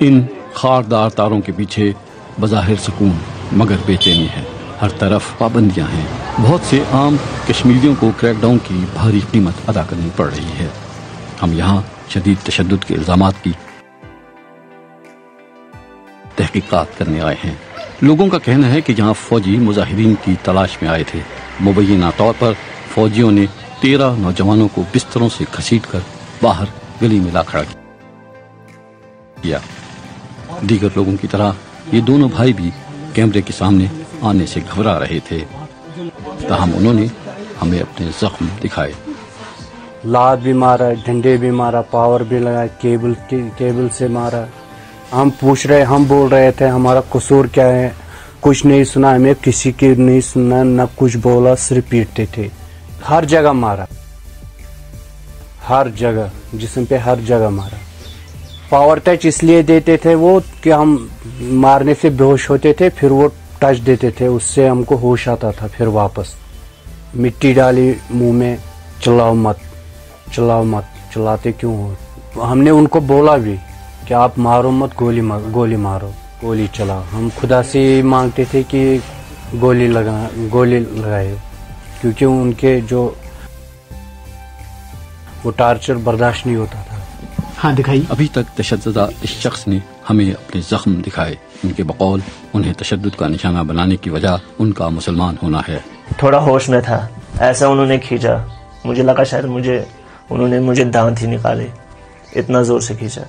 ان خاردار تاروں کے پیچھے بظاہر سکون مگر بے چینی ہے۔ ہر طرف پابندیاں ہیں۔ بہت سے عام کشمیریوں کو کریک ڈاؤن کی بھاری قیمت ادا کرنی پڑ رہی ہے۔ ہم یہاں شدید تشدد کے الزامات کی تحقیقات کرنے آئے ہیں۔ لوگوں کا کہنا ہے کہ یہاں فوجی مظاہرین کی تلاش میں آئے تھے، مبینہ طور پر فوجیوں نے تیرہ نوجوانوں کو بستروں سے کھسیٹ کر باہر گلی میں لا کھڑا کیا۔ دیگر لوگوں کی طرح یہ دونوں بھائی بھی کیمرے کے سامنے آنے سے گھبرا رہے تھے۔ تاہم انہوں نے ہمیں اپنے زخم دکھائے۔ لاد بھی مارا، ڈنڈے بھی مارا، پاور بھی لگا کیبل کیبل سے مارا۔ ہم پوچھ رہے، ہم بول رہے تھے، ہمارا قصور کیا ہے؟ کچھ نہیں سنا، ہمیں کسی کی نہیں سنا، نہ کچھ بولا، صرف پیٹتے تھے۔ ہر جگہ مارا۔ ہر جگہ، جسم پہ ہر جگہ مارا۔ پاور ٹچ اس لیے دیتے تھے وہ کہ ہم مارنے سے بے ہوش ہوتے تھے، پھر وہ ٹچ دیتے تھے، اس سے ہم کو ہوش آتا تھا، پھر واپس۔ مٹی ڈالی منہ میں، چلاؤ مت چلاؤ مت، چلاتے کیوں ہو؟ ہم نے ان کو بولا بھی کہ آپ مارو مت، گولی گولی مارو، گولی چلاؤ۔ ہم خدا سے مانگتے تھے کہ گولی لگا، گولی لگائے، کیونکہ ان کے جو وہ ٹارچر برداشت نہیں ہوتا تھا۔ ہاں دکھائی ابھی تک تشددہ اس شخص نے ہمیں اپنے زخم دکھائے۔ ان کے بقول انہیں تشدد کا نشانہ بنانے کی وجہ ان کا مسلمان ہونا ہے۔ تھوڑا ہوش میں تھا۔ ایسا انہوں نے کھینچا۔ مجھے لگا شاید مجھے انہوں نے مجھے دانت ہی نکالے۔ اتنا زور سے کھینچا۔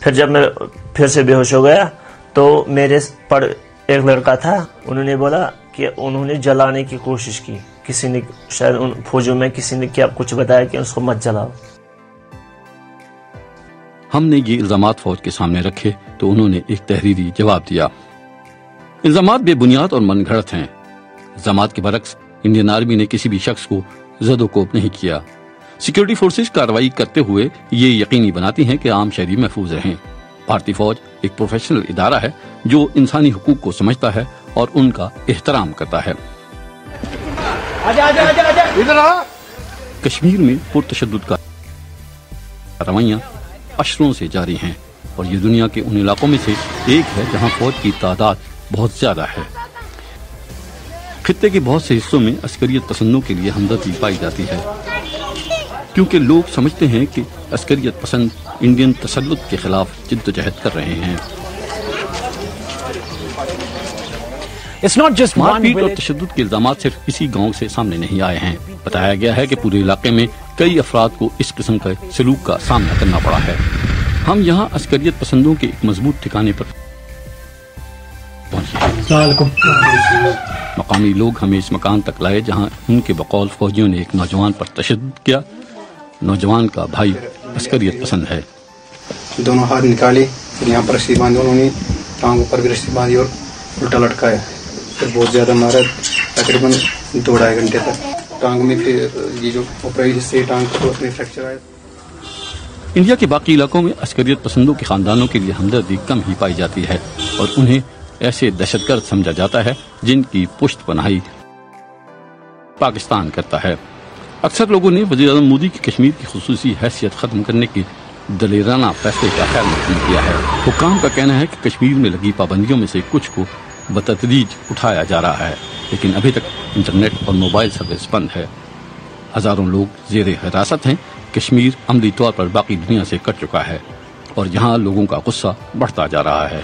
پھر جب میں پھر سے بے ہوش ہو گیا تو میرے پر ایک لڑکا تھا۔ انہوں نے بولا کہ انہوں نے جلانے کی کوشش کی۔ کسی نے شاید ان فوجوں میں کسی نے کیا کچھ بتایا کہ اس کو مت جلاؤ۔ ہم نے یہ الزامات فوج کے سامنے رکھے تو انہوں نے ایک تحریری جواب دیا۔ الزامات بے بنیاد اور من گھڑت ہیں۔ الزامات کے برعکس انڈین آرمی نے کسی بھی شخص کو زد و کوپ نہیں کیا۔ سیکیورٹی فورسز کاروائی کرتے ہوئے یہ یقینی بناتی ہیں کہ عام شہری محفوظ رہیں۔ بھارتی فوج ایک پروفیشنل ادارہ ہے جو انسانی حقوق کو سمجھتا ہے اور ان کا احترام کرتا ہے۔ کشمیر میں پرتشدد کا رویاں اشروں سے جاری ہیں۔ اور یہ دنیا کے ان علاقوں میں سے ایک ہے جہاں فوج کی تعداد بہت زیادہ ہے۔ خطے کے بہت سے حصوں میں عسکریت پسندوں کے لیے ہمدردی پائی جاتی ہے۔ کیونکہ لوگ سمجھتے ہیں کہ عسکریت پسند انڈین تسلط کے خلاف جد و جہد کر رہے ہیں۔ مار پیٹ اور تشدد کے الزامات صرف اسی گاؤں سے سامنے نہیں آئے ہیں۔ بتایا گیا ہے کہ پورے علاقے میں کئی افراد کو اس قسم کا سلوک کا سامنا کرنا پڑا ہے۔ ہم یہاں عسکریت پسندوں کے ایک مضبوط ٹھکانے پر مقامی لوگ ہمیں اس مکان تک لائے جہاں ان کے بقول فوجیوں نے ایک نوجوان پر تشدد کیا۔ نوجوان کا بھائی عسکریت پسند ہے۔ دونوں ہاتھ نکالے یہاں پر رسی باندھی انہوں نے ٹانگوں پر بھی رسی باندھی اور الٹا لٹکایا۔ پھر بہت زیادہ مارا تقریباً دو ڈھائی گھنٹے تک۔ ٹانگ میں پھر یہ جو اوپری حصے ٹانگ کو اس میں فریکچر آیا انڈیا کے باقی علاقوں میں عسکریت پسندوں کے خاندانوں کے لیے ہمدردی کم ہی پائی جاتی ہے اور انہیں ایسے دہشت گرد سمجھا جاتا ہے جن کی پشت پناہی پاکستان کرتا ہے۔ اکثر لوگوں نے وزیر اعظم مودی کی کشمیر کی خصوصی حیثیت ختم کرنے کے دلیرانہ فیصلے کا خیال مقدم کیا ہے۔ حکام کا کہنا ہے کہ کشمیر میں لگی پابندیوں میں سے کچھ کو بتدریج اٹھایا جا رہا ہے، لیکن ابھی تک انٹرنیٹ اور موبائل سروس بند ہے۔ ہزاروں لوگ زیر حراست ہیں، کشمیر عملی طور پر باقی دنیا سے کٹ چکا ہے اور یہاں لوگوں کا غصہ بڑھتا جا رہا ہے۔